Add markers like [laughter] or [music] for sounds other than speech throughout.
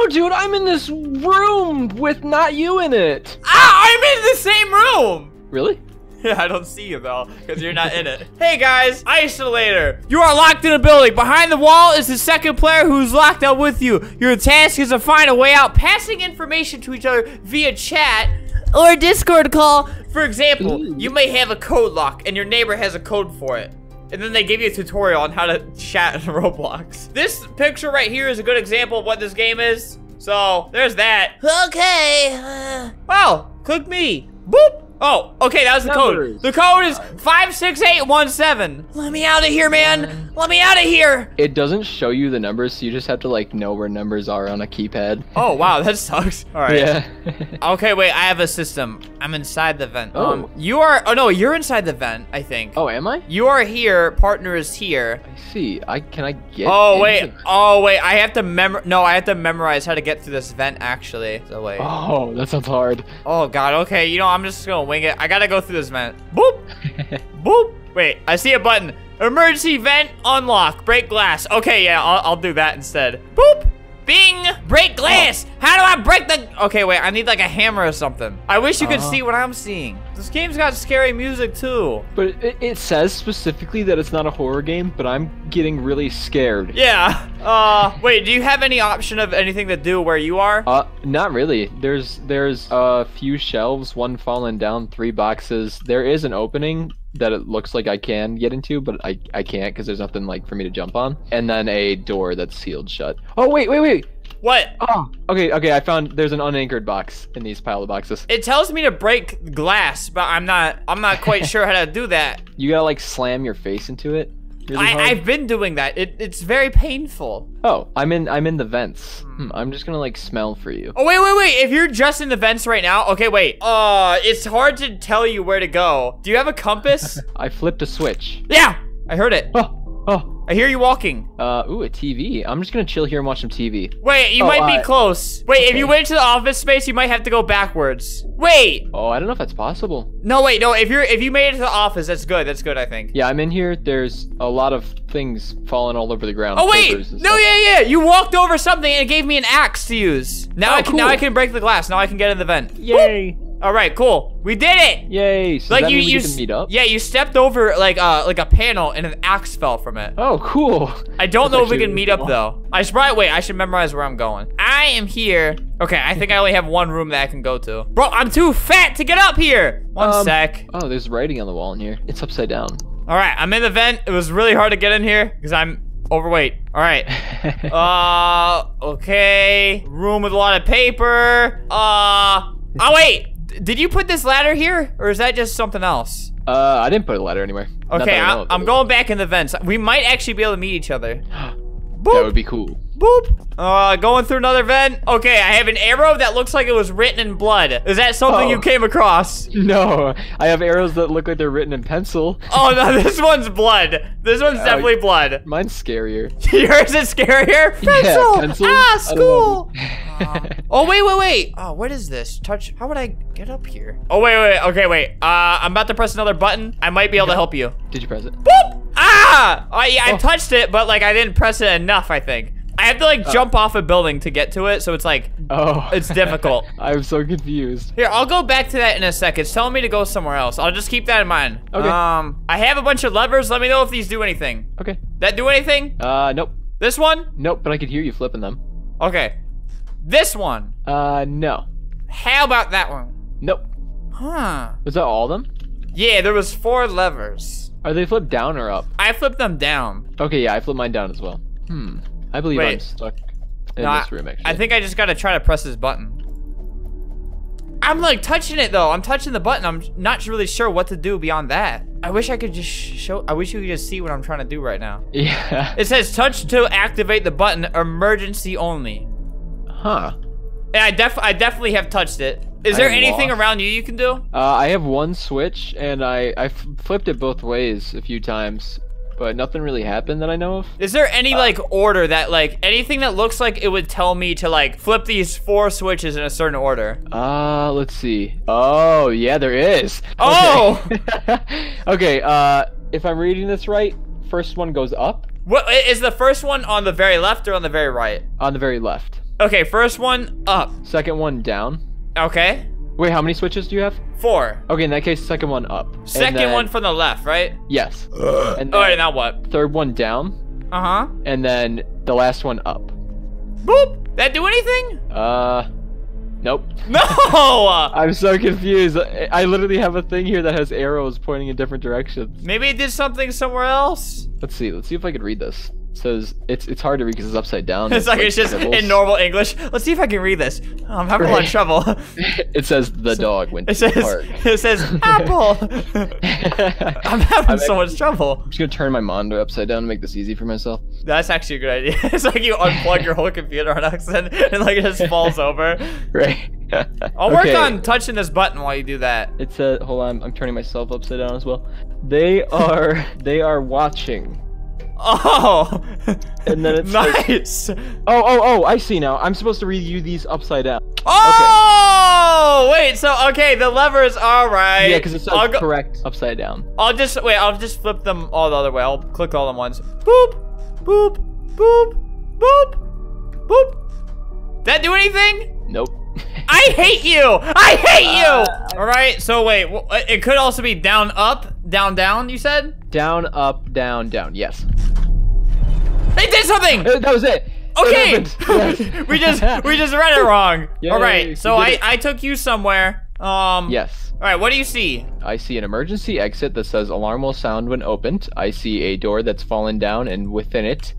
No, dude, I'm in this room with not you in it. Ah, I'm in the same room. Really? Yeah, [laughs] I don't see you though, because you're not in it. [laughs] Hey guys, isolator. You are locked in a building. Behind the wall is the second player who's locked up with you. Your task is to find a way out, passing information to each other via chat or Discord call. For example, Ooh. you may have a code lock and your neighbor has a code for it. And then they give you a tutorial on how to chat in [laughs] Roblox. This picture right here is a good example of what this game is. So, there's that. Okay. Uh, wow, click me. Boop. Oh, okay, that was the Numbers. code. The code is 56817. Let me out of here, man. Let me out of here. It doesn't show you the numbers, so you just have to like know where numbers are on a keypad. Oh, wow, that sucks. All right. Yeah. [laughs] Okay, wait, I have a system. I'm inside the vent. Oh. Um, you are, oh no, you're inside the vent, I think. oh, am I? You are here, partner is here. I see. I can I get? Oh, into wait, the- oh, wait, I have to mem, no, I have to memorize how to get through this vent, actually. So, wait. Oh, that sounds hard. Oh, God, okay, you know, I'm just gonna wing it. I gotta go through this vent. Boop, [laughs] boop. Wait, I see a button. Emergency vent unlock, break glass. Okay, yeah, I'll, I'll do that instead. Boop. Bing! Break glass! How do I break the... Okay, wait, I need like a hammer or something. I wish you could Uh. see what I'm seeing. This game's got scary music too. But it, it says specifically that it's not a horror game, but I'm getting really scared. Yeah. Uh, wait, do you have any option of anything to do where you are? Uh, not really. There's there's a few shelves, one fallen down, three boxes. There is an opening that it looks like I can get into, but I I can't because there's nothing like for me to jump on. And then a door that's sealed shut. Oh wait wait wait. What? Oh okay okay. I found there's an unanchored box in these pile of boxes. It tells me to break glass, but I'm not, I'm not quite [laughs] sure how to do that. You gotta like slam your face into it. Really hard. I, I've been doing that. It, it's very painful. Oh, I'm in I'm in the vents. Hmm, I'm just gonna like smell for you. Oh, wait, wait, wait. If you're just in the vents right now, okay, wait. Uh, it's hard to tell you where to go. Do you have a compass? [laughs] I flipped a switch. yeah, I heard it. Oh oh. I hear you walking. Uh ooh a TV. I'm just gonna chill here and watch some TV. Wait, you Oh, might be close. Wait, if you went into the office space, you might have to go backwards. Wait. Oh, I don't know if that's possible. No, wait, no. If you're if you made it to the office, that's good. That's good, I think. Yeah, I'm in here. There's a lot of things falling all over the ground. Oh wait, no, yeah, yeah. You walked over something and it gave me an axe to use. Now Oh, I can now. I can break the glass. Now I can get in the vent. Yay! All right, cool. We did it. Yay! So like that you, you, get to s- meet up? yeah, you stepped over like uh like a panel and an axe fell from it. Oh, cool. I don't That's know if we can meet really up though. I should probably wait. I should memorize where I'm going. I am here. Okay, I think I only have one room that I can go to. Bro, I'm too fat to get up here. One Um, sec. Oh, there's writing on the wall in here. It's upside down. All right, I'm in the vent. It was really hard to get in here because I'm overweight. All right. [laughs] Uh, okay. Room with a lot of paper. Uh, oh wait. Did you put this ladder here, or is that just something else? uh, I didn't put a ladder anywhere. Okay, I know I, of, I'm going back in the vents. We might actually be able to meet each other. [gasps] Boop, That would be cool. boop. Uh, going through another vent. Okay, I have an arrow that looks like it was written in blood. Is that something Oh. you came across? [laughs] No, I have arrows that look like they're written in pencil. [laughs] Oh no, this one's blood. This one's Uh, definitely blood. Mine's scarier. [laughs] Yours is scarier. Pencil. pencils? Ah, I school. Don't. Oh wait, wait, wait. Oh, what is this? Touch. How would I get up here? Oh wait, wait. Okay, wait. Uh, I'm about to press another button. I might be able to help you. Did you press it? Boop. Ah. Oh yeah, I Oh. touched it, but like I didn't press it enough. I think I have to like jump off a building to get to it, so it's like Oh. it's difficult. [laughs] I'm so confused. Here, I'll go back to that in a second. It's telling me to go somewhere else. I'll just keep that in mind. Okay. Um, I have a bunch of levers. Let me know if these do anything. Okay. That do anything? Uh, nope. This one? Nope, but I could hear you flipping them. Okay. This one. Uh, no. How about that one? Nope. Huh. Was that all of them? Yeah, there was four levers. Are they flipped down or up? I flipped them down. Okay, yeah, I flipped mine down as well. Hmm. I believe I'm stuck in No, this room, actually. I think I just gotta try to press this button. I'm like touching it though. I'm touching the button. I'm not really sure what to do beyond that. I wish I could just show. I wish you could just see what I'm trying to do right now. [laughs] Yeah. It says touch to activate the button. Emergency only. Huh. And I def I definitely have touched it. Is there anything lost. around you you can do? Uh, I have one switch, and I, I f- flipped it both ways a few times, but nothing really happened that I know of. Is there Uh, any like order that like anything that looks like it would tell me to like flip these four switches in a certain order? Uh, let's see. Oh, yeah, there is. Oh! Okay, [laughs] okay uh, if I'm reading this right, first one goes up What is the first one on the very left or on the very right? on the very left. Okay, first one up. Second one down. Okay. Wait, how many switches do you have? Four. Okay, in that case, second one up. Second then- one from the left, right? Yes. And Oh, then wait, now what? third one down, Uh huh. and then the last one up. Boop. That do anything? Uh, nope. No. [laughs] I'm so confused. I I literally have a thing here that has arrows pointing in different directions. Maybe it did something somewhere else. Let's see. Let's see if I could read this. Says it's it's hard to read because it's upside down. It's like it's just symbols. in normal English. Let's see if I can read this. Oh, I'm having a lot of trouble. [laughs] it says the dog went It to the says park. it says [laughs] apple. [laughs] I'm having I'm so much trouble. I'm just gonna turn my monitor upside down to make this easy for myself. That's actually a good idea. It's like you unplug your whole computer on accident and like it just falls over. Right. I'll work Okay. on touching this button while you do that. It said, hold on, I'm turning myself upside down as well. They are, they are watching. Oh, And then it's [laughs] nice. Oh, oh, oh, I see now. I'm supposed to read you these upside down. Oh, wait. So okay, the levers. Are all right. Yeah, because it's go- correct upside down. I'll just wait. I'll just flip them all the other way. I'll click all them once. Boop, boop, boop, boop, boop. That do anything? Nope. I hate you! I hate you! Uh, All right. So wait, w- it could also be down, up, down, down. You said down, up, down, down. Yes. They did something. Uh, That was it. Okay. It. [laughs] Yes. we just we just read it wrong. [laughs] Yay, All right. So I it. I took you somewhere. Um. Yes. All right. What do you see? I see an emergency exit that says alarm will sound when opened. I see a door that's fallen down and within it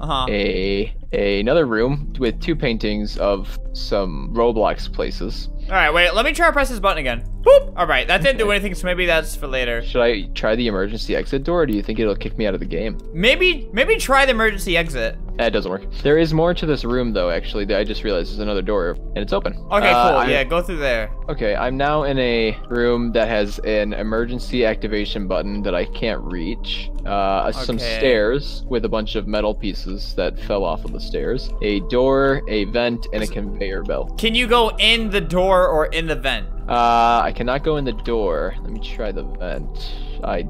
Uh huh. a, a another room with two paintings of some Roblox places. All right. Wait. Let me try to press this button again. Boop. All right. That didn't do anything. So maybe that's for later. Should I try the emergency exit door or do you think it'll kick me out of the game? Maybe maybe try the emergency exit. That doesn't work. There is more to this room though, actually. I just realized there's another door and it's open. Okay. Uh, cool. I- yeah. Go through there. Okay, I'm now in a room that has an emergency activation button that I can't reach. Uh, some stairs with a bunch of metal pieces that fell off of the stairs. A door, a vent, and a conveyor belt. Can you go in the door or in the vent? Uh, I cannot go in the door. Let me try the vent. I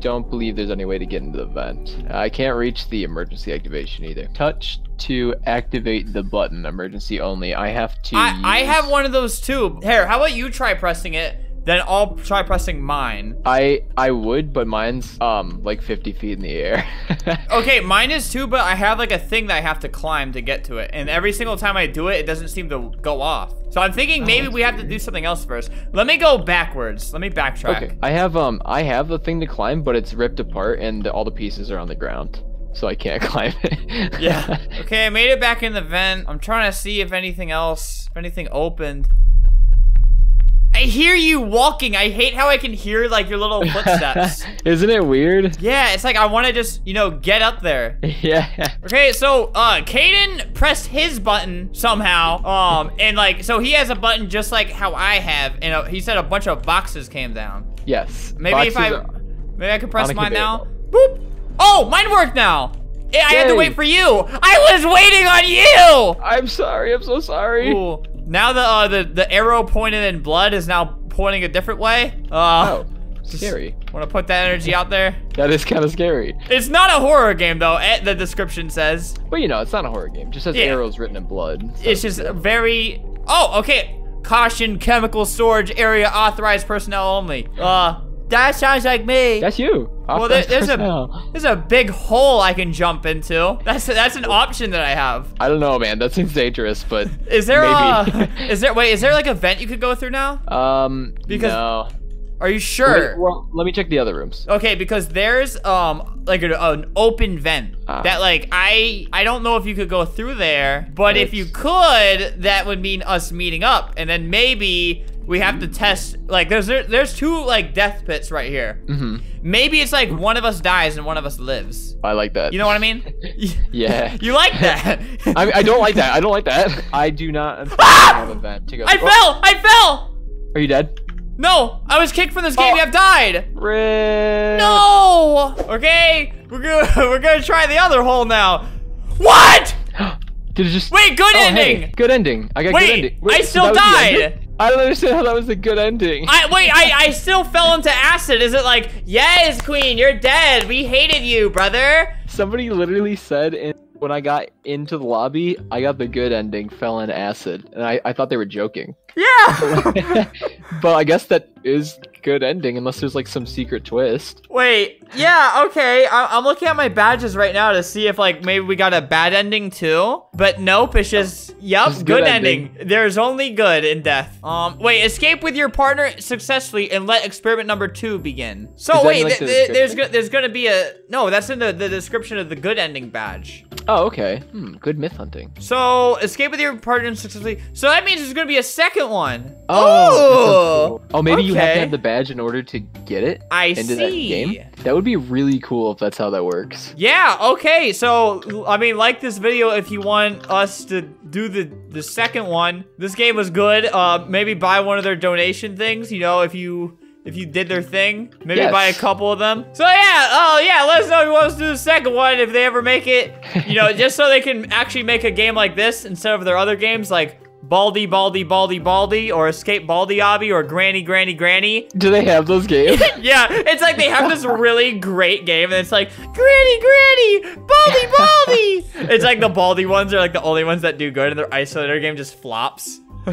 don't believe there's any way to get into the vent. I can't reach the emergency activation either. Touch to activate the button, emergency only. I have to. I, I have one of those too. Here, how about you try pressing it? Then I'll try pressing mine. I I would, but mine's um like 50 feet in the air. [laughs] Okay, mine is too, but I have like a thing that I have to climb to get to it. And every single time I do it, it doesn't seem to go off. So I'm thinking maybe that's we have to do something else first. Let me go backwards. Let me backtrack. Okay, I have um I have the thing to climb, but it's ripped apart and all the pieces are on the ground, so I can't [laughs] climb it. Yeah. [laughs] okay, I made it back in the vent. I'm trying to see if anything else, if anything opened. Hear you walking. I hate how I can hear like your little [laughs] footsteps. Isn't it weird? yeah, it's like I want to just, you know, get up there. [laughs] yeah. Okay, so uh Caden pressed his button somehow. Um and like so he has a button just like how I have and uh, he said a bunch of boxes came down. Yes. Maybe if I maybe I can press mine now. Boop. Oh, mine worked now. Yeah, I had to wait for you. I was waiting on you. I'm sorry. I'm so sorry. Ooh. Now the uh, the the arrow pointed in blood is now pointing a different way. Uh Oh, scary. Want to put that energy out there? That is kind of scary. It's not a horror game though. eh, The description says. Well, you know, it's not a horror game. It just has Yeah. arrows written in blood. so- It's just very. Oh, okay. Caution: chemical storage area authorized personnel only. Uh, that sounds like me. That's you. well, there, Authorized there's a personnel. there's a big hole I can jump into. That's that's an option that I have. I don't know, man. That seems dangerous, but [laughs] Is there maybe. a [laughs] is there wait is there like a vent you could go through now? um, Because- no. Are you sure? Wait, well, let me check the other rooms. Okay, because there's um like an, an open vent Ah. that like I I don't know if you could go through there, but if you could, that would mean us meeting up, and then maybe we have to test like there's there, there's two like death pits right here. Mm-hmm. Maybe it's like one of us dies and one of us lives. I like that. You know what I mean? [laughs] Yeah. [laughs] You like that? I, I don't like that. I don't like that. [laughs] I do not unfortunately have a vent to go. I Oh, fell! I fell! Are you dead? No, I was kicked from this game. Oh. I've died. Rip. No. Okay, we're gonna we're gonna try the other hole now. What? [gasps] Did it just? Wait, good Oh, ending. hey, good ending. I got Wait, good ending. Wait, I still that died. I don't understand how that was a good ending. I wait. I I still fell into acid. Is it like yes, Queen, you're dead. We hated you, brother. Somebody literally said in when I got into the lobby, I got the good ending, fell in acid, and I, I thought they were joking. Yeah. [laughs] but I guess that is good ending unless there's like some secret twist. Wait. Yeah. Okay. I- I'm looking at my badges right now to see if like maybe we got a bad ending too. But nope. It's just yep. Good, good ending. There's only good in death. Um. Wait. Escape with your partner successfully and let experiment number two begin. So wait. like, th- the th- there's go- there's gonna be a no. That's in the the description of the good ending badge. Oh, okay. Hmm, good myth hunting. So escape with your partner successfully. So that means there's gonna be a second one. that sounds cool. Oh, maybe you have to have the badge in order to get it I into that see. game. That would be really cool if that's how that works. Yeah, okay. So, I mean, like this video if you want us to do the the second one. This game was good. Uh maybe buy one of their donation things, you know, if you if you did their thing. Maybe Yes. buy a couple of them. So yeah, oh yeah, let us know if you want us to do the second one if they ever make it. You know, [laughs] just so they can actually make a game like this instead of their other games like Baldi, Baldi, Baldi, Baldi, or Escape Baldi Obby, or Granny, Granny, Granny. Do they have those games? [laughs] Yeah, it's like they have this really great game, and it's like Granny, Granny, Baldi, Baldi. [laughs] it's like the Baldi ones are like the only ones that do good, and their isolator game just flops. [laughs]